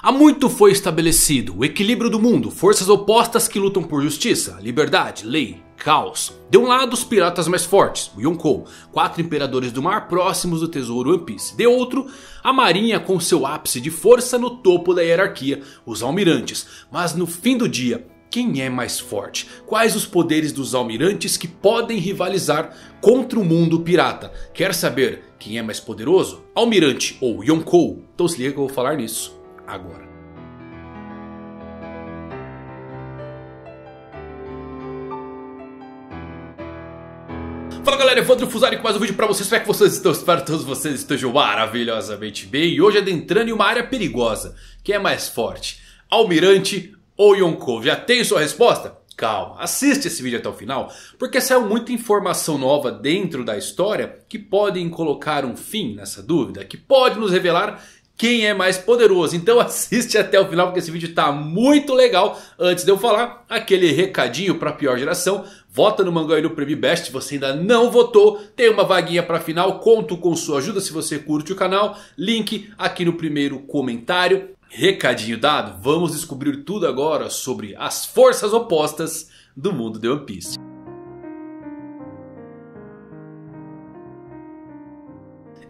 Há muito foi estabelecido o equilíbrio do mundo, forças opostas que lutam por justiça, liberdade, lei, caos. De um lado os piratas mais fortes, o Yonkou, quatro imperadores do mar próximos do tesouro One Piece. De outro, a marinha com seu ápice de força no topo da hierarquia, os almirantes. Mas no fim do dia, quem é mais forte? Quais os poderes dos almirantes que podem rivalizar contra o mundo pirata? Quer saber quem é mais poderoso? Almirante ou Yonkou? Então se liga que eu vou falar nisso agora. Fala galera, Evandro Fusari com mais um vídeo pra vocês, é que vocês estão? Espero que todos vocês estejam maravilhosamente bem E hoje adentrando em uma área perigosa Quem é mais forte? Almirante ou Yonkou? Já tem sua resposta? Calma, assiste esse vídeo até o final Porque saiu muita informação nova dentro da história Que podem colocar um fim nessa dúvida Que pode nos revelar quem é mais poderoso. Então assiste até o final porque esse vídeo está muito legal. Antes de eu falar, aquele recadinho para a pior geração. Vota no Mangá e no Best se você ainda não votou. Tem uma vaguinha para final. Conto com sua ajuda se você curte o canal. Link aqui no primeiro comentário. Recadinho dado, vamos descobrir tudo agora sobre as forças opostas do mundo de One Piece.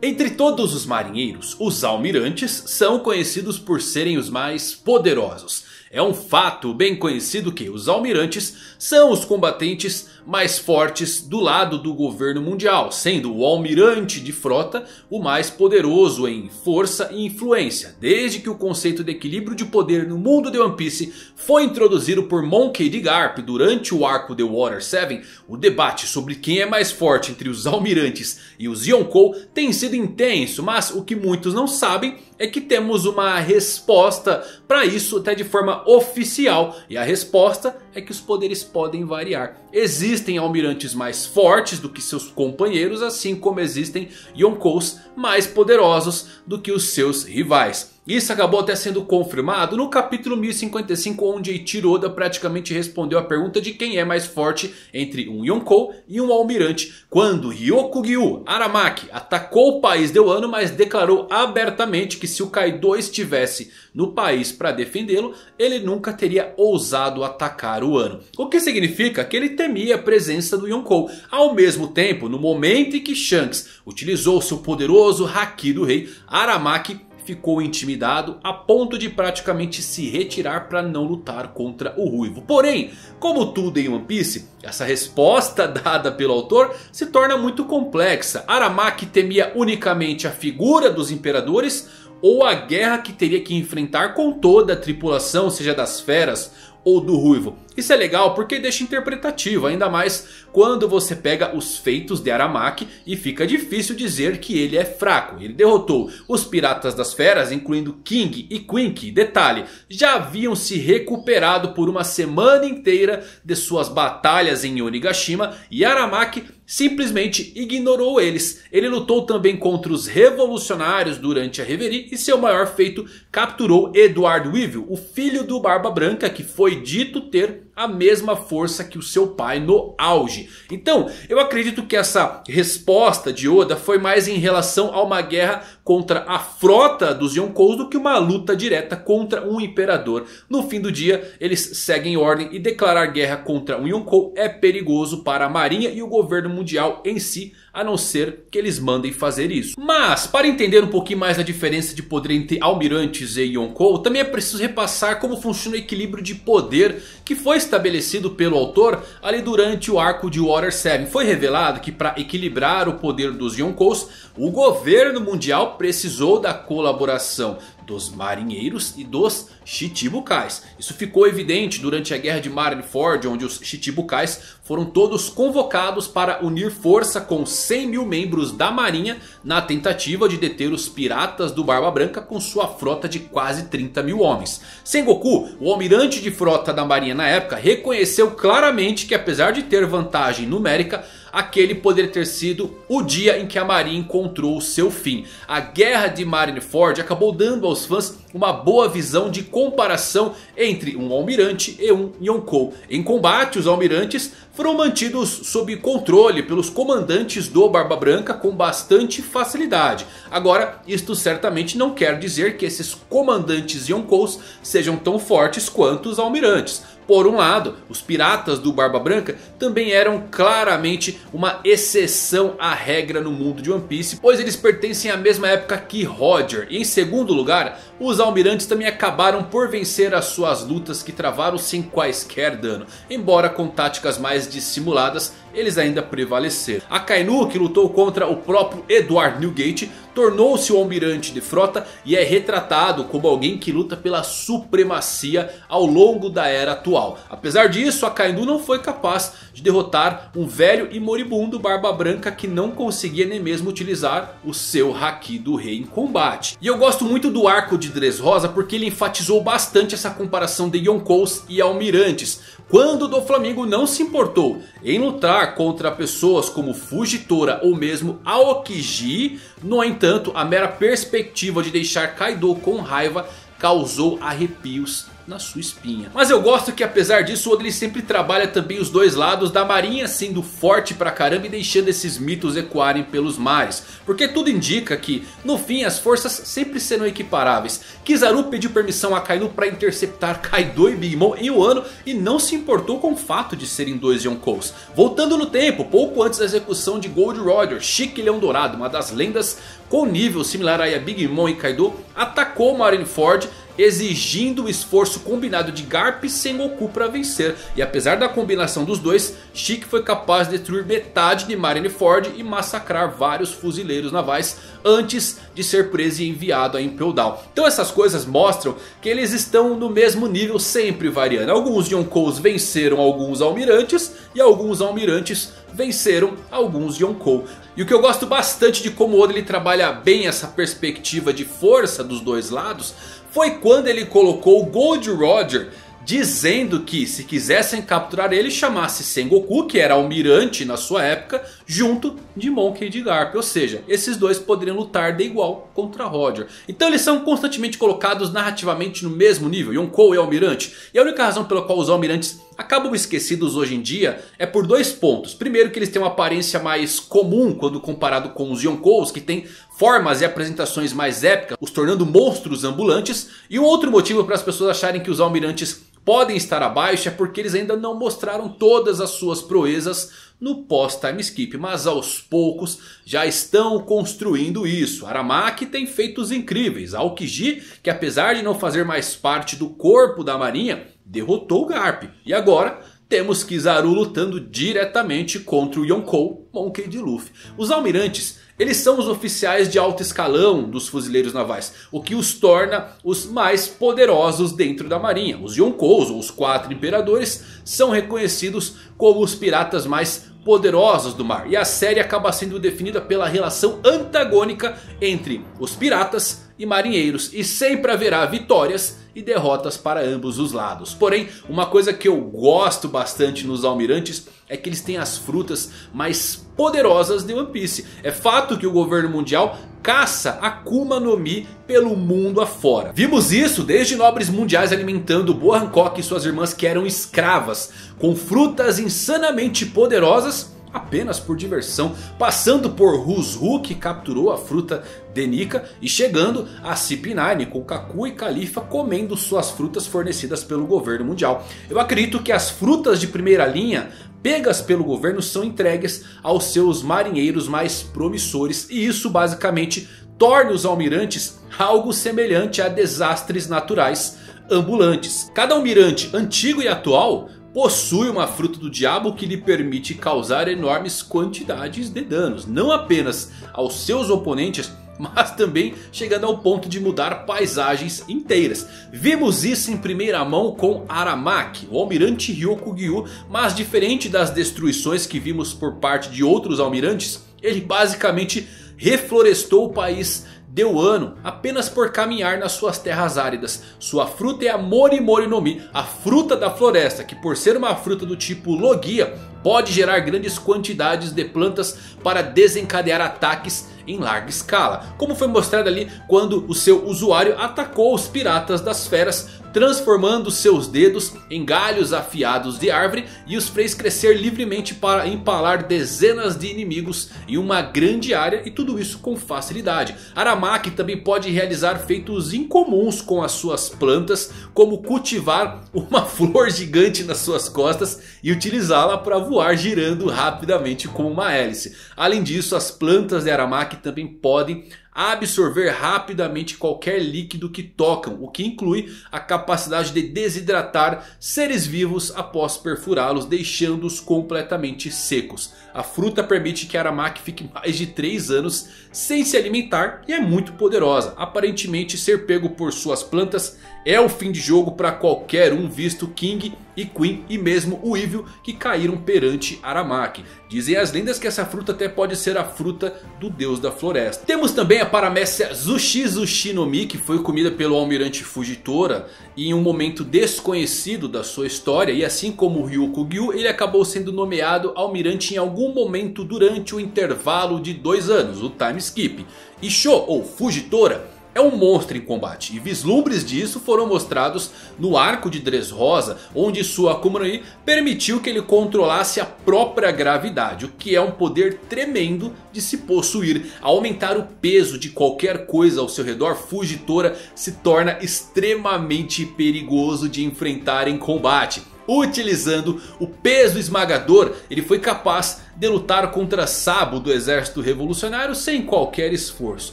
Entre todos os marinheiros, os almirantes são conhecidos por serem os mais poderosos. É um fato bem conhecido que os almirantes são os combatentes mais fortes do lado do governo mundial, sendo o almirante de frota o mais poderoso em força e influência, desde que o conceito de equilíbrio de poder no mundo de One Piece foi introduzido por Monkey D. Garp durante o arco The Water 7, o debate sobre quem é mais forte entre os almirantes e os Yonkou tem sido intenso, mas o que muitos não sabem é que temos uma resposta para isso até de forma oficial. E a resposta é que os poderes podem variar. Existem almirantes mais fortes do que seus companheiros, assim como existem Yonkous mais poderosos do que os seus rivais. Isso acabou até sendo confirmado no capítulo 1055 onde Eiichiro Oda praticamente respondeu a pergunta de quem é mais forte entre um Yonkou e um Almirante. Quando Ryokugyu Aramaki atacou o país de Wano mas declarou abertamente que se o Kaido estivesse no país para defendê-lo, ele nunca teria ousado atacar o Wano. O que significa que ele temia a presença do Yonkou. Ao mesmo tempo, no momento em que Shanks utilizou seu poderoso Haki do Rei, Aramaki ficou intimidado a ponto de praticamente se retirar para não lutar contra o Ruivo. Porém, como tudo em One Piece, essa resposta dada pelo autor se torna muito complexa. Aramaki temia unicamente a figura dos imperadores ou a guerra que teria que enfrentar com toda a tripulação, seja das feras ou do Ruivo. Isso é legal porque deixa interpretativo, ainda mais quando você pega os feitos de Aramaki e fica difícil dizer que ele é fraco. Ele derrotou os Piratas das Feras, incluindo King e Quink. Detalhe, já haviam se recuperado por uma semana inteira de suas batalhas em Onigashima e Aramaki simplesmente ignorou eles. Ele lutou também contra os revolucionários durante a Reverie e seu maior feito capturou Eduardo Weevil, o filho do Barba Branca que foi dito ter a mesma força que o seu pai no auge. Então eu acredito que essa resposta de Oda foi mais em relação a uma guerra contra a frota dos Yonkous do que uma luta direta contra um imperador. No fim do dia eles seguem ordem e declarar guerra contra um Yonkou é perigoso para a marinha e o governo mundial em si. A não ser que eles mandem fazer isso. Mas para entender um pouquinho mais a diferença de poder entre almirantes e Yonkou. Também é preciso repassar como funciona o equilíbrio de poder que foi estabelecido pelo autor ali durante o arco de Water 7. Foi revelado que para equilibrar o poder dos Yonkous, o governo mundial precisou da colaboração dos marinheiros e dos Chichibukais. Isso ficou evidente durante a guerra de Marineford, onde os Chichibukais foram todos convocados para unir força com 100 mil membros da marinha na tentativa de deter os piratas do Barba Branca com sua frota de quase 30 mil homens. Sengoku, o almirante de frota da marinha na época, reconheceu claramente que apesar de ter vantagem numérica, aquele poderia ter sido o dia em que a marinha encontrou seu fim. A guerra de Marineford acabou dando aos fãs uma boa visão de comparação entre um almirante e um Yonkou. Em combate os almirantes foram mantidos sob controle pelos comandantes do Barba Branca com bastante facilidade. Agora, isto certamente não quer dizer que esses comandantes Yonkous sejam tão fortes quanto os almirantes. Por um lado, os piratas do Barba Branca também eram claramente uma exceção à regra no mundo de One Piece, pois eles pertencem à mesma época que Roger. E em segundo lugar, os almirantes também acabaram por vencer as suas lutas que travaram sem quaisquer dano, embora com táticas mais dissimuladas eles ainda prevaleceram. Akainu, que lutou contra o próprio Edward Newgate, tornou-se o almirante de frota e é retratado como alguém que luta pela supremacia ao longo da era atual. Apesar disso, Akainu não foi capaz de derrotar um velho e moribundo Barba Branca que não conseguia nem mesmo utilizar o seu Haki do Rei em combate. E eu gosto muito do arco de Dressrosa porque ele enfatizou bastante essa comparação de Yonkous e almirantes. Quando do Flamengo não se importou em lutar contra pessoas como Fujitora ou mesmo Aokiji, no entanto a mera perspectiva de deixar Kaido com raiva causou arrepios na sua espinha. Mas eu gosto que apesar disso o Oda sempre trabalha também os dois lados da marinha sendo forte pra caramba e deixando esses mitos ecoarem pelos mares. Porque tudo indica que no fim as forças sempre serão equiparáveis. Kizaru pediu permissão a Kainu para interceptar Kaido e Big Mom em um ano e não se importou com o fato de serem dois Yonkous. Voltando no tempo, pouco antes da execução de Gold Roger, Chique Leão Dourado, uma das lendas com nível similar a Big Mom e Kaido, atacou Marineford exigindo o esforço combinado de Garp e Sengoku para vencer. E apesar da combinação dos dois, Shiki foi capaz de destruir metade de Marineford e massacrar vários fuzileiros navais antes de ser preso e enviado a Impel Down. Então essas coisas mostram que eles estão no mesmo nível sempre variando. Alguns Yonkous venceram alguns almirantes e alguns almirantes venceram alguns Yonkou. E o que eu gosto bastante de como Oda ele trabalha bem essa perspectiva de força dos dois lados foi quando ele colocou Gold Roger dizendo que se quisessem capturar ele chamasse Sengoku, que era almirante na sua época, junto de Monkey e de Garp. Ou seja, esses dois poderiam lutar de igual contra Roger. Então eles são constantemente colocados narrativamente no mesmo nível, Yonkou é almirante. E a única razão pela qual os almirantes acabam esquecidos hoje em dia é por dois pontos. Primeiro que eles têm uma aparência mais comum quando comparado com os Yonkous que têm formas e apresentações mais épicas, os tornando monstros ambulantes. E um outro motivo para as pessoas acharem que os almirantes podem estar abaixo é porque eles ainda não mostraram todas as suas proezas no pós-time skip. Mas aos poucos já estão construindo isso. Aramaki tem feitos incríveis. Aokiji, que apesar de não fazer mais parte do corpo da marinha, derrotou o Garp. E agora temos Kizaru lutando diretamente contra o Yonkou, Monkey de Luffy. Os almirantes, eles são os oficiais de alto escalão dos fuzileiros navais, o que os torna os mais poderosos dentro da marinha. Os Yonkous, ou os quatro imperadores, são reconhecidos como os piratas mais poderosos do mar. E a série acaba sendo definida pela relação antagônica entre os piratas e marinheiros. E sempre haverá vitórias e derrotas para ambos os lados. Porém, uma coisa que eu gosto bastante nos almirantes é que eles têm as frutas mais poderosas de One Piece. É fato que o governo mundial caça Akuma no Mi pelo mundo afora. Vimos isso desde nobres mundiais alimentando Boa Hancock e suas irmãs que eram escravas com frutas insanamente poderosas apenas por diversão, passando por Ruzhu que capturou a fruta Denica e chegando a CP9 com Kaku e Califa comendo suas frutas fornecidas pelo governo mundial. Eu acredito que as frutas de primeira linha pegas pelo governo são entregues aos seus marinheiros mais promissores e isso basicamente torna os almirantes algo semelhante a desastres naturais ambulantes. Cada almirante antigo e atual possui uma fruta do diabo que lhe permite causar enormes quantidades de danos. Não apenas aos seus oponentes, mas também chegando ao ponto de mudar paisagens inteiras. Vimos isso em primeira mão com Aramaki, o almirante Ryokugyu, mas diferente das destruições que vimos por parte de outros almirantes, ele basicamente reflorestou o país deu ano apenas por caminhar nas suas terras áridas. Sua fruta é a Mori Mori no Mi, a fruta da floresta, que por ser uma fruta do tipo Logia, pode gerar grandes quantidades de plantas para desencadear ataques em larga escala. Como foi mostrado ali quando o seu usuário atacou os piratas das feras transformando seus dedos em galhos afiados de árvore e os fez crescer livremente para empalar dezenas de inimigos em uma grande área e tudo isso com facilidade. Aramaki também pode realizar feitos incomuns com as suas plantas, como cultivar uma flor gigante nas suas costas e utilizá-la para voar girando rapidamente como uma hélice. Além disso, as plantas de Aramaki também podem absorver rapidamente qualquer líquido que tocam, o que inclui a capacidade de desidratar seres vivos após perfurá-los, deixando-os completamente secos. A fruta permite que Aramaki fique mais de 3 anos sem se alimentar e é muito poderosa. Aparentemente ser pego por suas plantas é o fim de jogo para qualquer um visto King e Queen e mesmo o Evil que caíram perante Aramaki. Dizem as lendas que essa fruta até pode ser a fruta do deus da floresta. Temos também a paramécia Zushi Zushi no Mi que foi comida pelo almirante Fujitora em um momento desconhecido da sua história. E assim como Ryukugyu ele acabou sendo nomeado almirante em algum momento durante o intervalo de dois anos, o time skip. Isho ou Fujitora é um monstro em combate. E vislumbres disso foram mostrados no arco de Dressrosa. Onde sua Akuma no Mi permitiu que ele controlasse a própria gravidade. O que é um poder tremendo de se possuir. Ao aumentar o peso de qualquer coisa ao seu redor. Fugitora se torna extremamente perigoso de enfrentar em combate. Utilizando o peso esmagador, ele foi capaz de lutar contra Sabo do exército revolucionário sem qualquer esforço.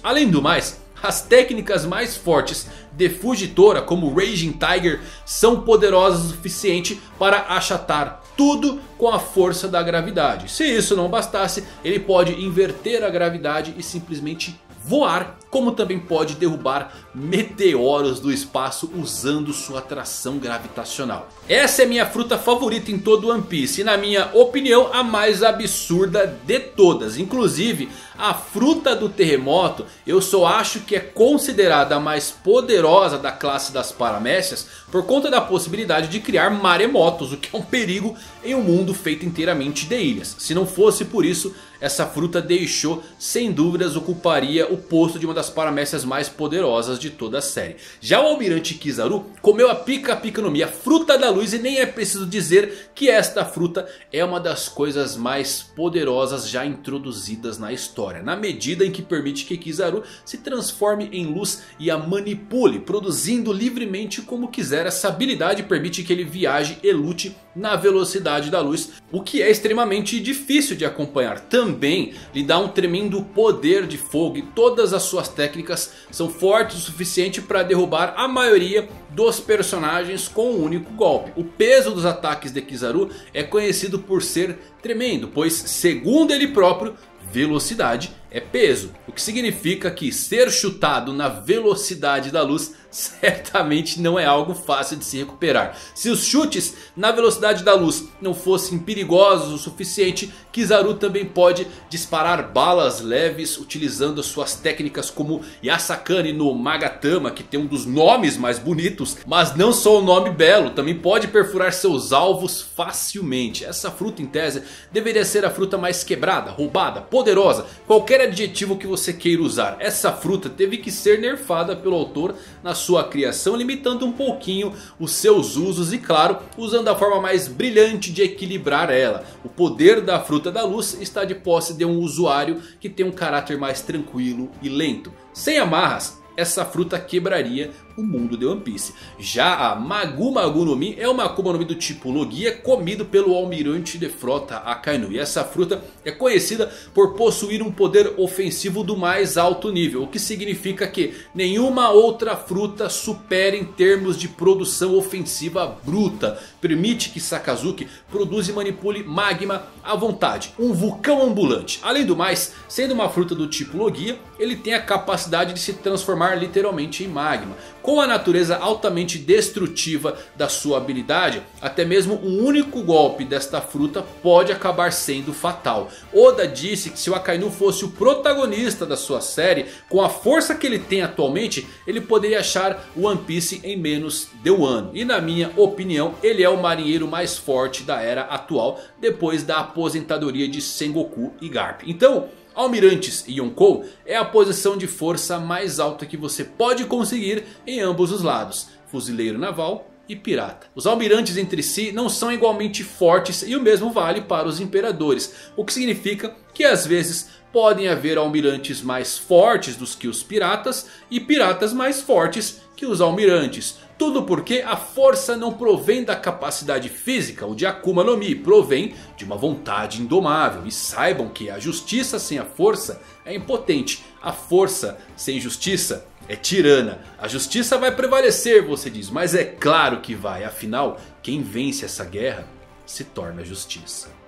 Além do mais, as técnicas mais fortes de Fugitora, como Raging Tiger, são poderosas o suficiente para achatar tudo com a força da gravidade. Se isso não bastasse, ele pode inverter a gravidade e simplesmente voar, como também pode derrubar meteoros do espaço usando sua atração gravitacional. Essa é minha fruta favorita em todo One Piece e na minha opinião a mais absurda de todas. Inclusive a fruta do terremoto eu só acho que é considerada a mais poderosa da classe das paramécias por conta da possibilidade de criar maremotos, o que é um perigo em um mundo feito inteiramente de ilhas. Se não fosse por isso, essa fruta deixou, sem dúvidas, ocuparia o posto de uma das paramécias mais poderosas de toda a série. Já o Almirante Kizaru comeu a Pica Pica no Mi, a fruta da luz, e nem é preciso dizer que esta fruta é uma das coisas mais poderosas já introduzidas na história. Na medida em que permite que Kizaru se transforme em luz e a manipule, produzindo livremente como quiser. Essa habilidade permite que ele viaje e lute na velocidade da luz, o que é extremamente difícil de acompanhar. Também lhe dá um tremendo poder de fogo e todas as suas técnicas são fortes o suficiente para derrubar a maioria dos personagens com um único golpe. O peso dos ataques de Kizaru é conhecido por ser tremendo, pois segundo ele próprio, velocidade é peso. O que significa que ser chutado na velocidade da luz certamente não é algo fácil de se recuperar. Se os chutes na velocidade da luz não fossem perigosos o suficiente, Kizaru também pode disparar balas leves utilizando suas técnicas como Yasakani no Magatama, que tem um dos nomes mais bonitos, mas não só o nome belo, também pode perfurar seus alvos facilmente. Essa fruta em tese deveria ser a fruta mais quebrada, roubada, poderosa, qualquer adjetivo que você queira usar. Essa fruta teve que ser nerfada pelo autor na sua criação, limitando um pouquinho os seus usos e claro, usando a forma mais brilhante de equilibrar ela. O poder da fruta da luz está de posse de um usuário que tem um caráter mais tranquilo e lento. Sem amarras, essa fruta quebraria o mundo de One Piece. Já a Magu Magu no Mi é uma Akuma no Mi do tipo Logia comido pelo almirante de frota Akainu. E essa fruta é conhecida por possuir um poder ofensivo do mais alto nível. O que significa que nenhuma outra fruta supera em termos de produção ofensiva bruta. Permite que Sakazuki produza e manipule magma à vontade. Um vulcão ambulante. Além do mais, sendo uma fruta do tipo Logia, ele tem a capacidade de se transformar literalmente em magma. Com a natureza altamente destrutiva da sua habilidade, até mesmo um único golpe desta fruta pode acabar sendo fatal. Oda disse que se o Akainu fosse o protagonista da sua série, com a força que ele tem atualmente, ele poderia achar One Piece em menos de um ano. E na minha opinião, ele é o marinheiro mais forte da era atual, depois da aposentadoria de Sengoku e Garp. Então... Almirantes e Yonkou é a posição de força mais alta que você pode conseguir em ambos os lados. Fuzileiro naval e pirata. Os almirantes entre si não são igualmente fortes e o mesmo vale para os imperadores. O que significa que às vezes podem haver almirantes mais fortes do que os piratas e piratas mais fortes que os almirantes. Tudo porque a força não provém da capacidade física ou de Akuma no Mi, provém de uma vontade indomável. E saibam que a justiça sem a força é impotente, a força sem justiça é tirana. A justiça vai prevalecer, você diz, mas é claro que vai, afinal, quem vence essa guerra se torna justiça.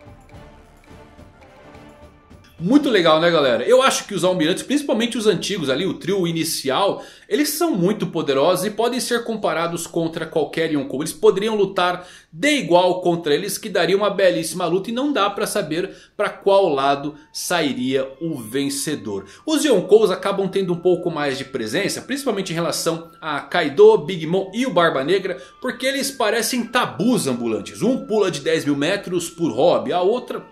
Muito legal né galera? Eu acho que os almirantes, principalmente os antigos ali, o trio inicial, eles são muito poderosos e podem ser comparados contra qualquer Yonkou. Eles poderiam lutar de igual contra eles que daria uma belíssima luta e não dá para saber para qual lado sairia o vencedor. Os Yonkous acabam tendo um pouco mais de presença, principalmente em relação a Kaido, Big Mom e o Barba Negra, porque eles parecem tabus ambulantes. Um pula de 10 mil metros por hobby, a outra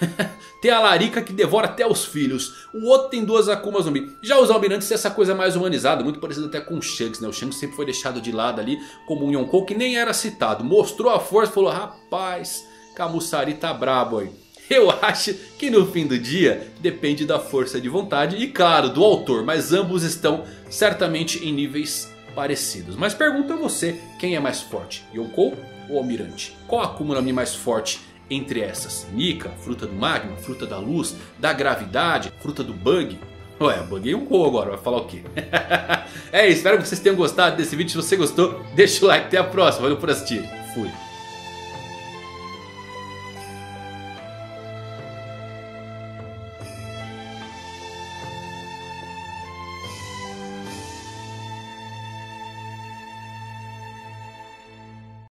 tem a Larica que devora até os filhos. O outro tem duas Akumas no Mi. Já os Almirantes tem essa coisa mais humanizada. Muito parecido até com o Shanks. Né? O Shanks sempre foi deixado de lado ali. Como um Yonkou que nem era citado. Mostrou a força e falou. Rapaz, Kamusari tá brabo aí. Eu acho que no fim do dia depende da força de vontade e claro do autor. Mas ambos estão certamente em níveis parecidos. Mas pergunta a você, quem é mais forte? Yonkou ou Almirante? Qual Akuma no Mi mais forte entre essas. Nika, fruta do magma, fruta da luz, da gravidade, fruta do bug. Ué, buguei um gol agora, vai falar o quê? é isso, espero que vocês tenham gostado desse vídeo. Se você gostou, deixa o like. Até a próxima, valeu por assistir. Fui.